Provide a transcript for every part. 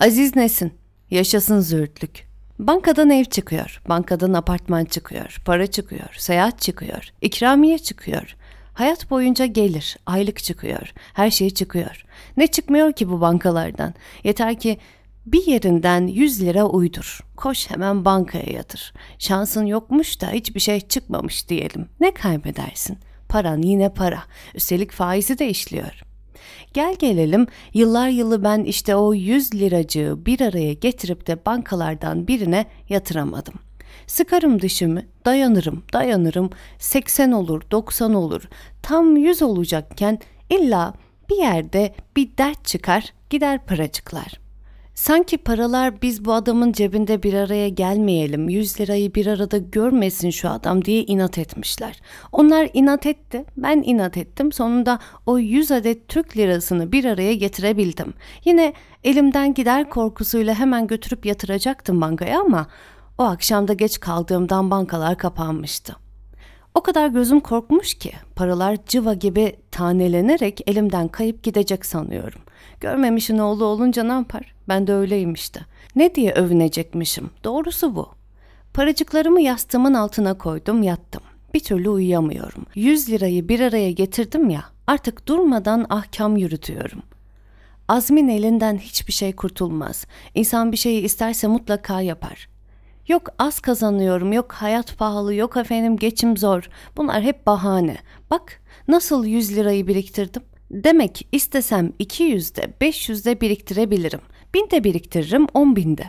Aziz Nesin, yaşasın züğürtlük. Bankadan ev çıkıyor, bankadan apartman çıkıyor, para çıkıyor, seyahat çıkıyor, ikramiye çıkıyor. Hayat boyunca gelir, aylık çıkıyor, her şey çıkıyor. Ne çıkmıyor ki bu bankalardan? Yeter ki bir yerinden 100 lira uydur. Koş hemen bankaya yatır. Şansın yokmuş da hiçbir şey çıkmamış diyelim. Ne kaybedersin? Paran yine para. Üstelik faizi de işliyor. Gel gelelim yıllar yılı ben işte o 100 liracığı bir araya getirip de bankalardan birine yatıramadım. Sıkarım dişimi, dayanırım, dayanırım, 80 olur, 90 olur, tam 100 olacakken illa bir yerde bir dert çıkar, gider paracıklar.'' Sanki paralar biz bu adamın cebinde bir araya gelmeyelim, 100 lirayı bir arada görmesin şu adam diye inat etmişler. Onlar inat etti, ben inat ettim. Sonunda o 100 adet Türk lirasını bir araya getirebildim. Yine elimden gider korkusuyla hemen götürüp yatıracaktım bankaya ama o akşamda geç kaldığımdan bankalar kapanmıştı. O kadar gözüm korkmuş ki paralar cıva gibi tanelenerek elimden kayıp gidecek sanıyorum. Görmemişin oğlu olunca ne yapar? Ben de öyleyim işte. Ne diye övünecekmişim? Doğrusu bu. Paracıklarımı yastığımın altına koydum yattım. Bir türlü uyuyamıyorum. Yüz lirayı bir araya getirdim ya artık durmadan ahkam yürütüyorum. Azmin elinden hiçbir şey kurtulmaz. İnsan bir şeyi isterse mutlaka yapar. Yok az kazanıyorum, yok hayat pahalı, yok efendim geçim zor. Bunlar hep bahane. Bak nasıl 100 lirayı biriktirdim. Demek istesem 200'de 500'de biriktirebilirim. 1000 de biriktiririm 10 binde.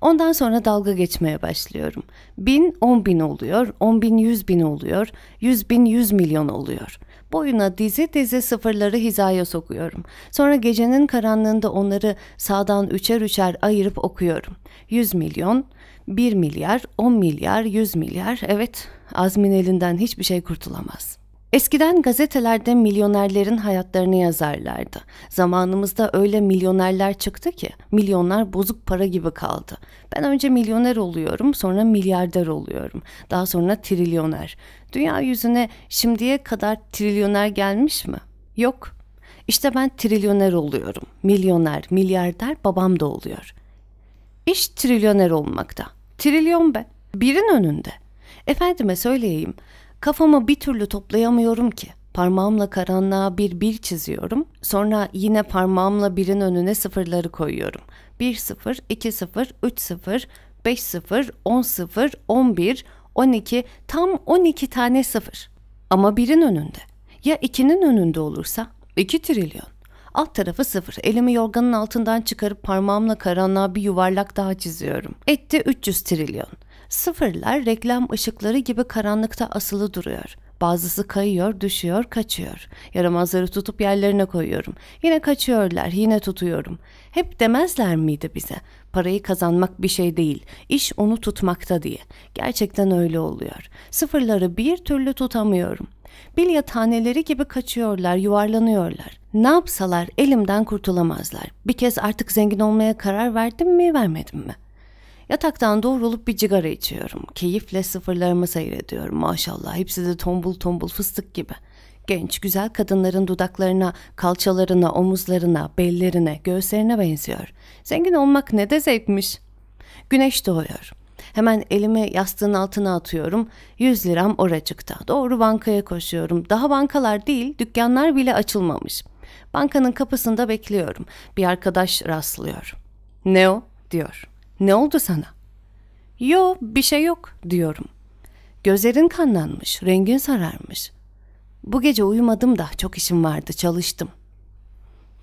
Ondan sonra dalga geçmeye başlıyorum. 1000 10 bin oluyor, 10 bin 100 bin oluyor, 100 bin 100 milyon oluyor. Boyuna dizi dizi sıfırları hizaya sokuyorum. Sonra gecenin karanlığında onları sağdan üçer üçer ayırıp okuyorum. 100 milyon, 1 milyar, 10 milyar, 100 milyar. Evet, Azmin elinden hiçbir şey kurtulamaz. Eskiden gazetelerde milyonerlerin hayatlarını yazarlardı. Zamanımızda öyle milyonerler çıktı ki milyonlar bozuk para gibi kaldı. Ben önce milyoner oluyorum, sonra milyarder oluyorum. Daha sonra trilyoner. Dünya yüzüne şimdiye kadar trilyoner gelmiş mi? Yok. İşte ben trilyoner oluyorum. Milyoner, milyarder babam da oluyor. İş trilyoner olmakta. Trilyon be. Birin önünde. Efendime söyleyeyim. Kafamı bir türlü toplayamıyorum ki. Parmağımla karanlığa bir bir çiziyorum. Sonra yine parmağımla birin önüne sıfırları koyuyorum. 1 0, 2 0, 3 0, 5 0, 10 0, 11, 12 tam 12 tane sıfır. Ama birin önünde. Ya ikinin önünde olursa 2 trilyon. Alt tarafı sıfır. Elimi yorganın altından çıkarıp parmağımla karanlığa bir yuvarlak daha çiziyorum. Etti 300 trilyon. Sıfırlar reklam ışıkları gibi karanlıkta asılı duruyor. Bazısı kayıyor, düşüyor, kaçıyor. Yaramazları tutup yerlerine koyuyorum. Yine kaçıyorlar, yine tutuyorum. Hep demezler miydi bize? Parayı kazanmak bir şey değil, iş onu tutmakta diye. Gerçekten öyle oluyor. Sıfırları bir türlü tutamıyorum. Bilya taneleri gibi kaçıyorlar, yuvarlanıyorlar. Ne yapsalar elimden kurtulamazlar. Bir kez artık zengin olmaya karar verdim mi, vermedim mi?'' Yataktan doğrulup bir cigara içiyorum. Keyifle sıfırlarımı seyrediyorum maşallah. Hepsi de tombul tombul fıstık gibi. Genç, güzel kadınların dudaklarına, kalçalarına, omuzlarına, bellerine, göğüslerine benziyor. Zengin olmak ne de zevkmiş. Güneş doğuyor. Hemen elimi yastığın altına atıyorum. 100 liram oracıkta. Doğru bankaya koşuyorum. Daha bankalar değil, dükkanlar bile açılmamış. Bankanın kapısında bekliyorum. Bir arkadaş rastlıyor. Ne o? diyor. Ne oldu sana? Yo bir şey yok diyorum. Gözlerin kanlanmış, rengin sararmış. Bu gece uyumadım da çok işim vardı, çalıştım.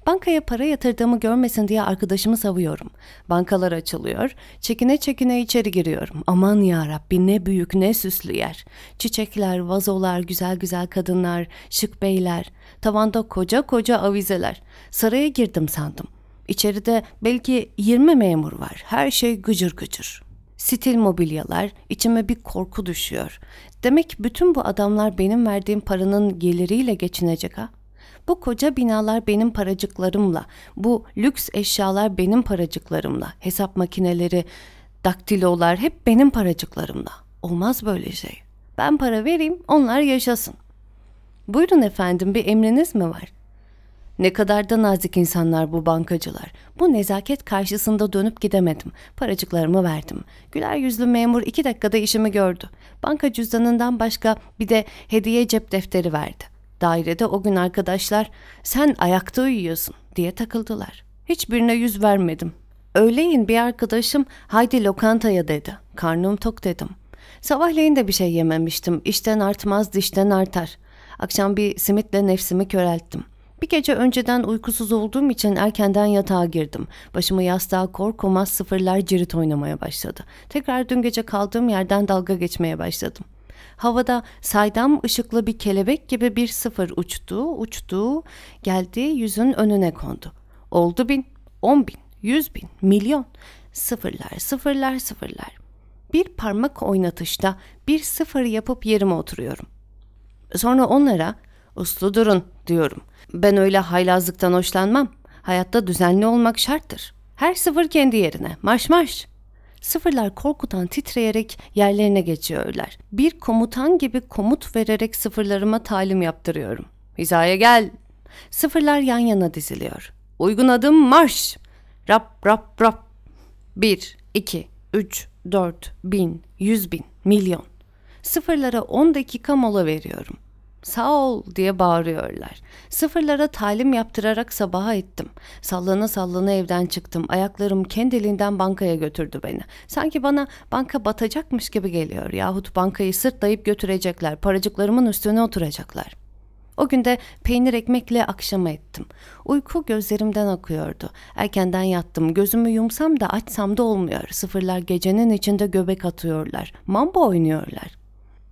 Bankaya para yatırdığımı görmesin diye arkadaşımı savuyorum. Bankalar açılıyor, çekine çekine içeri giriyorum. Aman ya Rabbi ne büyük ne süslü yer. Çiçekler, vazolar, güzel güzel kadınlar, şık beyler, tavanda koca koca avizeler. Saraya girdim sandım. İçeride belki 20 memur var. Her şey gıcır gıcır. Stil mobilyalar, içime bir korku düşüyor. Demek bütün bu adamlar benim verdiğim paranın geliriyle geçinecek ha? Bu koca binalar benim paracıklarımla, bu lüks eşyalar benim paracıklarımla, hesap makineleri, daktilolar hep benim paracıklarımla. Olmaz böyle şey. Ben para vereyim, onlar yaşasın. Buyurun efendim, bir emriniz mi var? Ne kadar da nazik insanlar bu bankacılar. Bu nezaket karşısında dönüp gidemedim. Paracıklarımı verdim. Güler yüzlü memur iki dakikada işimi gördü. Banka cüzdanından başka bir de hediye cep defteri verdi. Dairede o gün arkadaşlar sen ayakta uyuyorsun diye takıldılar. Hiçbirine yüz vermedim. Öğleyin bir arkadaşım haydi lokantaya dedi. Karnım tok dedim. Sabahleyin de bir şey yememiştim. İşten artmaz dişten artar. Akşam bir simitle nefsimi körelttim. Bir gece önceden uykusuz olduğum için erkenden yatağa girdim. Başımı yastığa korkumaz sıfırlar cirit oynamaya başladı. Tekrar dün gece kaldığım yerden dalga geçmeye başladım. Havada saydam ışıklı bir kelebek gibi bir sıfır uçtu, uçtu, geldi yüzün önüne kondu. Oldu bin, on bin, yüz bin, milyon. Sıfırlar, sıfırlar, sıfırlar. Bir parmak oynatışta bir sıfır yapıp yerime oturuyorum. Sonra onlara uslu durun diyorum. Ben öyle haylazlıktan hoşlanmam. Hayatta düzenli olmak şarttır. Her sıfır kendi yerine. Marş marş. Sıfırlar korkudan titreyerek yerlerine geçiyorlar. Bir komutan gibi komut vererek sıfırlarıma talim yaptırıyorum. Hizaya gel. Sıfırlar yan yana diziliyor. Uygun adım marş. Rap rap rap. Bir, iki, üç, dört, bin, yüz bin, milyon. Sıfırlara on dakika mola veriyorum sağ ol diye bağırıyorlar. Sıfırlara talim yaptırarak sabaha ettim. Sallana sallana evden çıktım. Ayaklarım kendiliğinden bankaya götürdü beni. Sanki bana banka batacakmış gibi geliyor. Yahut bankayı sırtlayıp götürecekler. Paracıklarımın üstüne oturacaklar. O günde peynir ekmekle akşama ettim. Uyku gözlerimden akıyordu. Erkenden yattım. Gözümü yumsam da açsam da olmuyor. Sıfırlar gecenin içinde göbek atıyorlar. Mambo oynuyorlar.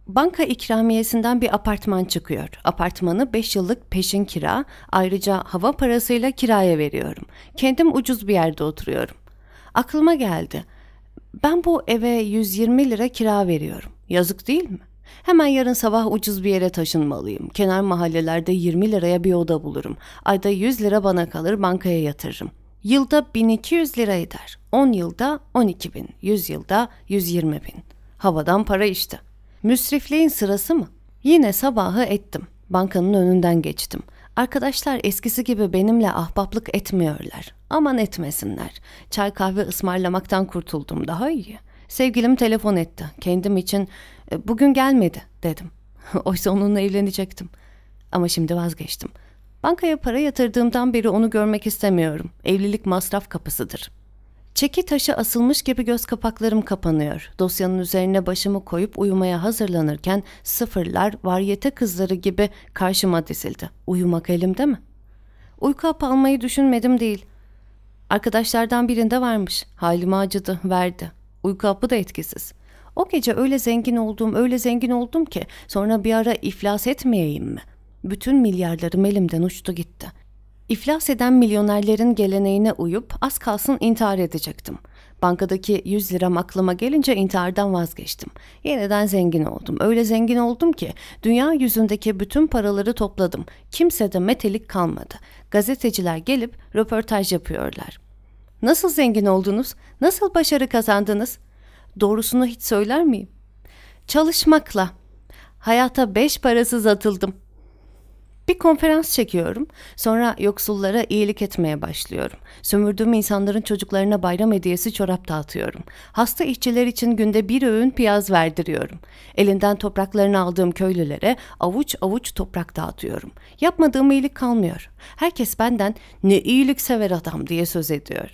Banka ikramiyesinden bir apartman çıkıyor. Apartmanı 5 yıllık peşin kira, ayrıca hava parasıyla kiraya veriyorum. Kendim ucuz bir yerde oturuyorum. Aklıma geldi. Ben bu eve 120 lira kira veriyorum. Yazık değil mi? Hemen yarın sabah ucuz bir yere taşınmalıyım. Kenar mahallelerde 20 liraya bir oda bulurum. Ayda 100 lira bana kalır bankaya yatırırım. Yılda 1200 lira eder. 10 yılda 12 bin. 100 yılda 120 bin. Havadan para işte.'' Müsrifliğin sırası mı? Yine sabahı ettim. Bankanın önünden geçtim. Arkadaşlar eskisi gibi benimle ahbaplık etmiyorlar. Aman etmesinler. Çay kahve ısmarlamaktan kurtuldum daha iyi. Sevgilim telefon etti. Kendim için e, bugün gelmedi dedim. Oysa onunla evlenecektim. Ama şimdi vazgeçtim. Bankaya para yatırdığımdan beri onu görmek istemiyorum. Evlilik masraf kapısıdır.'' Çeki taşı asılmış gibi göz kapaklarım kapanıyor. Dosyanın üzerine başımı koyup uyumaya hazırlanırken sıfırlar varyete kızları gibi karşıma dizildi. Uyumak elimde mi? Uyku hapı almayı düşünmedim değil. Arkadaşlardan birinde varmış. Halime acıdı, verdi. Uyku hapı da etkisiz. O gece öyle zengin oldum, öyle zengin oldum ki sonra bir ara iflas etmeyeyim mi? Bütün milyarlarım elimden uçtu gitti.'' İflas eden milyonerlerin geleneğine uyup az kalsın intihar edecektim. Bankadaki 100 liram aklıma gelince intihardan vazgeçtim. Yeniden zengin oldum. Öyle zengin oldum ki dünya yüzündeki bütün paraları topladım. Kimse de metelik kalmadı. Gazeteciler gelip röportaj yapıyorlar. Nasıl zengin oldunuz? Nasıl başarı kazandınız? Doğrusunu hiç söyler miyim? Çalışmakla. Hayata beş parasız atıldım. Bir konferans çekiyorum. Sonra yoksullara iyilik etmeye başlıyorum. Sömürdüğüm insanların çocuklarına bayram hediyesi çorap dağıtıyorum. Hasta işçiler için günde bir öğün piyaz verdiriyorum. Elinden topraklarını aldığım köylülere avuç avuç toprak dağıtıyorum. Yapmadığım iyilik kalmıyor. Herkes benden ne iyilik sever adam diye söz ediyor.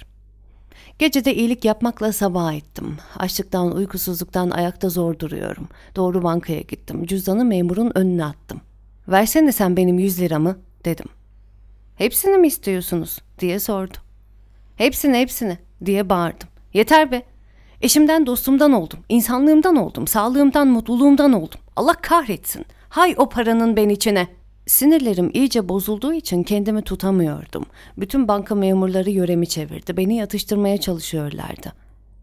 Gecede iyilik yapmakla sabah ettim. Açlıktan, uykusuzluktan ayakta zor duruyorum. Doğru bankaya gittim. Cüzdanı memurun önüne attım. Versene sen benim yüz liramı dedim. Hepsini mi istiyorsunuz diye sordu. Hepsini hepsini diye bağırdım. Yeter be. Eşimden dostumdan oldum, insanlığımdan oldum, sağlığımdan mutluluğumdan oldum. Allah kahretsin. Hay o paranın ben içine. Sinirlerim iyice bozulduğu için kendimi tutamıyordum. Bütün banka memurları yöremi çevirdi. Beni yatıştırmaya çalışıyorlardı.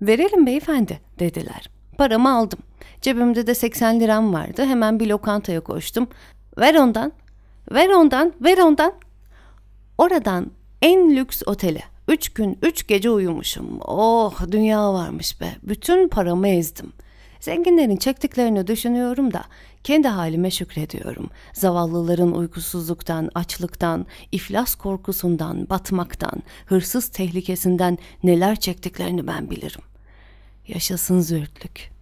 Verelim beyefendi dediler. Paramı aldım. Cebimde de 80 liram vardı. Hemen bir lokantaya koştum. Ver ondan, ver ondan, ver ondan. Oradan en lüks otele. Üç gün, üç gece uyumuşum. Oh dünya varmış be. Bütün paramı ezdim. Zenginlerin çektiklerini düşünüyorum da Kendi halime şükrediyorum. Zavallıların uykusuzluktan, açlıktan, iflas korkusundan, batmaktan, hırsız tehlikesinden neler çektiklerini ben bilirim. Yaşasın züğürtlük.